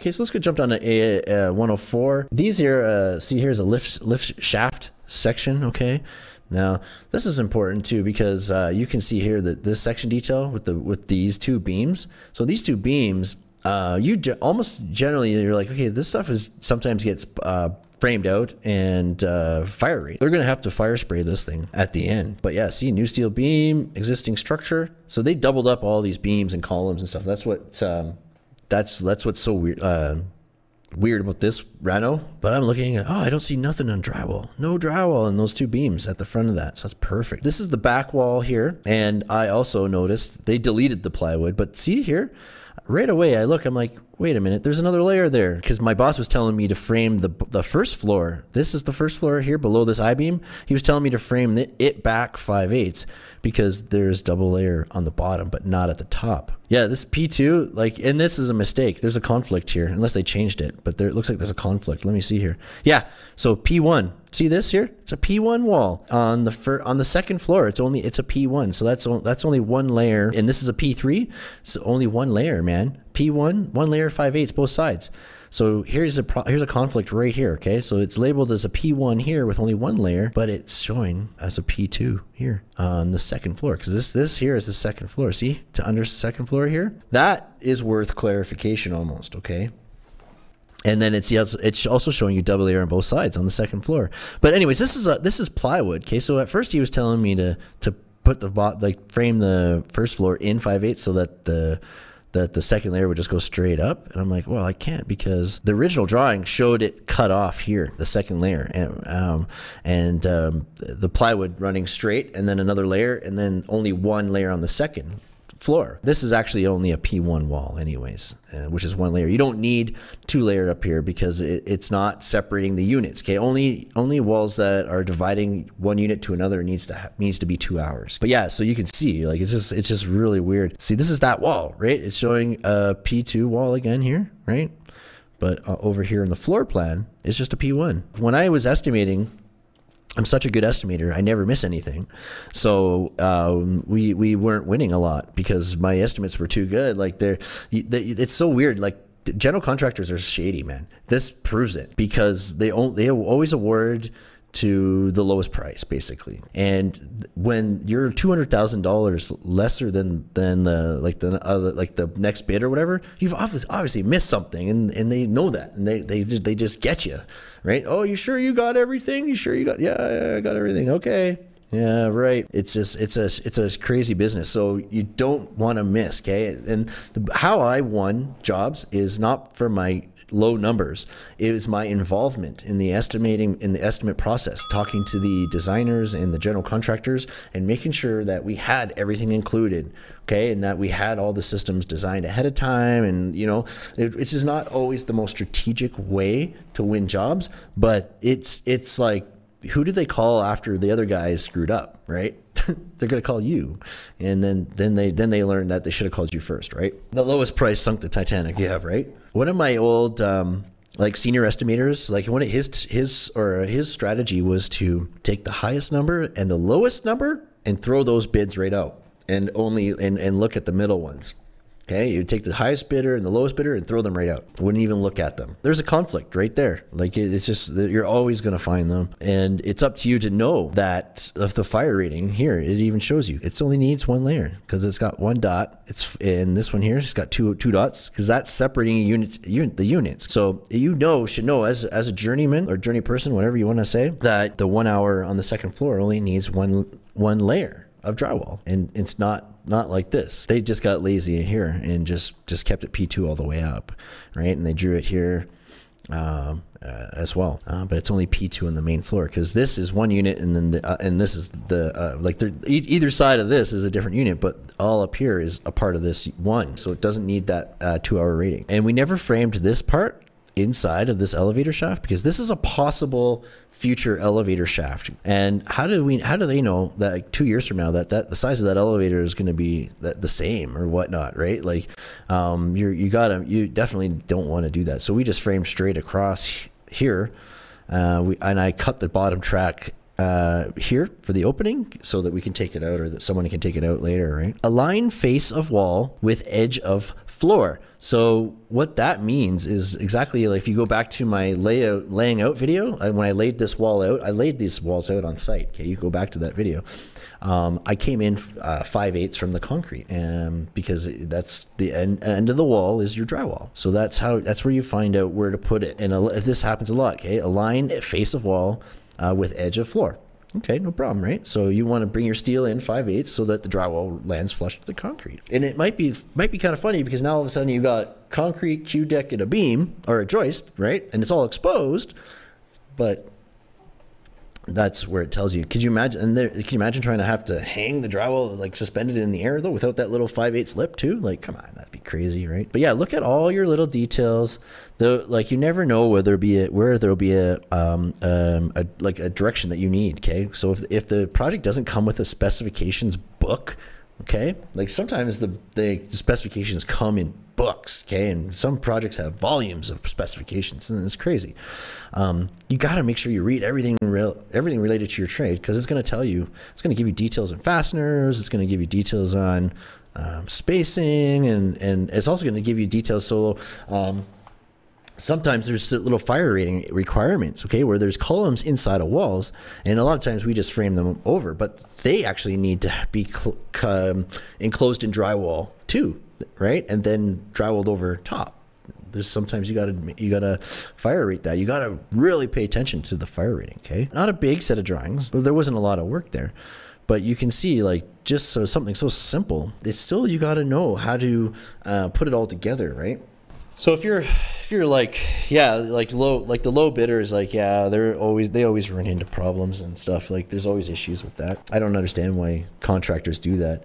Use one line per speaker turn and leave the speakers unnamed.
Okay, so let's go jump down to A uh, 104. These here, uh, see here's a lift lift shaft section. Okay, now this is important too because uh, you can see here that this section detail with the with these two beams. So these two beams, uh, you ge- almost generally you're like, okay, this stuff is sometimes gets uh, framed out and uh, fire rate. They're gonna have to fire spray this thing at the end. But yeah, see, new steel beam, existing structure. So they doubled up all these beams and columns and stuff. That's what um, that's that's what's so weird. Uh, weird about this Reno, but I'm looking at, oh, I don't see nothing on drywall. No drywall in those two beams at the front of that. So that's perfect. This is the back wall here. And I also noticed they deleted the plywood, but see here, right away I look, I'm like, wait a minute, there's another layer there. Because my boss was telling me to frame the, the first floor. This is the first floor here below this I-beam. He was telling me to frame it back 5 eighths because there's double layer on the bottom, but not at the top. Yeah, this P2, like, and this is a mistake. There's a conflict here, unless they changed it, but there it looks like there's a conflict. Let me see here. Yeah, so P1, see this here? It's a P1 wall on the fir- on the second floor. It's only it's a P1, so that's o- that's only one layer, and this is a P3. So only one layer, man. P1, one layer, five eighths, both sides. So here's a here's a conflict right here. Okay, so it's labeled as a P1 here with only one layer, but it's showing as a P2 here on the second floor because this this here is the second floor. See to under second floor here. That is worth clarification almost. Okay. And then it's it's also showing you double layer on both sides on the second floor. But anyways, this is a this is plywood. Okay, so at first he was telling me to to put the bot like frame the first floor in 5 8 so that the that the second layer would just go straight up. And I'm like, well, I can't because the original drawing showed it cut off here, the second layer, and um, and um, the plywood running straight, and then another layer, and then only one layer on the second floor. This is actually only a P1 wall anyways, uh, which is one layer. You don't need two layer up here because it, it's not separating the units. Okay, only only walls that are dividing one unit to another needs to needs to be two hours. But yeah, so you can see like it's just it's just really weird. See, this is that wall, right? It's showing a P2 wall again here, right? But uh, over here in the floor plan, it's just a P1. When I was estimating I'm such a good estimator. I never miss anything. So um, we we weren't winning a lot because my estimates were too good. Like they're, they, it's so weird. Like general contractors are shady, man. This proves it because they they always award to the lowest price basically and when you're $200000 lesser than than the like the other like the next bid or whatever you've obviously obviously missed something and and they know that and they they, they just get you right oh you sure you got everything you sure you got yeah, yeah i got everything okay yeah, right. It's just it's a it's a crazy business. So you don't want to miss, okay? And the, how I won jobs is not for my low numbers. It was my involvement in the estimating in the estimate process, talking to the designers and the general contractors and making sure that we had everything included, okay, and that we had all the systems designed ahead of time. And you know, it, it's just not always the most strategic way to win jobs, but it's it's like who do they call after the other guys screwed up, right? They're going to call you, and then then they then they learn that they should have called you first, right? The lowest price sunk the Titanic. Yeah, right. One of my old um, like senior estimators, like one of his his or his strategy was to take the highest number and the lowest number and throw those bids right out, and only and and look at the middle ones. Okay, you take the highest bidder and the lowest bidder and throw them right out. Wouldn't even look at them. There's a conflict right there. Like it's just you're always going to find them, and it's up to you to know that if the fire rating here. It even shows you it only needs one layer because it's got one dot. It's in this one here. It's got two two dots because that's separating unit the units. So you know should know as as a journeyman or journey person, whatever you want to say, that the one hour on the second floor only needs one one layer of drywall, and it's not not like this. They just got lazy here and just just kept it P2 all the way up, right? And they drew it here um, uh, as well, uh, but it's only P2 on the main floor because this is one unit, and then the, uh, and this is the uh, like e either side of this is a different unit, but all up here is a part of this one, so it doesn't need that uh, two-hour rating. And we never framed this part inside of this elevator shaft? Because this is a possible future elevator shaft. And how do we how do they know that like two years from now that that the size of that elevator is going to be that the same or whatnot right? Like um you're you gotta you definitely don't want to do that. So we just frame straight across here. Uh we and i cut the bottom track uh, here for the opening so that we can take it out or that someone can take it out later, right? Align face of wall with edge of floor. So what that means is exactly like if you go back to my layout laying out video, when I laid this wall out, I laid these walls out on site. Okay, you go back to that video. Um, I came in uh, five eighths from the concrete, and because that's the end, end of the wall is your drywall. So that's how that's where you find out where to put it. And this happens a lot, okay, align face of wall uh, with edge of floor. Okay, no problem, right? So you want to bring your steel in 5 eighths so that the drywall lands flush with the concrete. And it might be might be kind of funny because now all of a sudden you've got concrete, Q deck, and a beam or a joist, right? And it's all exposed, but that's where it tells you. Could you imagine? And there, can you imagine trying to have to hang the drywall like suspended in the air though, without that little five eight slip too? Like, come on, that'd be crazy, right? But yeah, look at all your little details. The like, you never know whether be a, where there'll be a um um a, like a direction that you need. Okay, so if if the project doesn't come with a specifications book, okay, like sometimes the the specifications come in books, okay? And some projects have volumes of specifications, and it's crazy. Um, you got to make sure you read everything real, everything related to your trade because it's going to tell you, it's going to give you details on fasteners, it's going to give you details on um, spacing, and and it's also going to give you details. So. Um, sometimes there's little fire rating requirements, okay, where there's columns inside of walls, and a lot of times we just frame them over, but they actually need to be um, enclosed in drywall too right? And then drywalled over top. There's sometimes you gotta you gotta fire rate that. You gotta really pay attention to the fire rating. Okay, not a big set of drawings, but there wasn't a lot of work there. But you can see like just so something so simple, it's still you gotta know how to uh, put it all together, right? So if you're if you're like yeah like low like the low bidders like yeah they're always they always run into problems and stuff like there's always issues with that. I don't understand why contractors do that.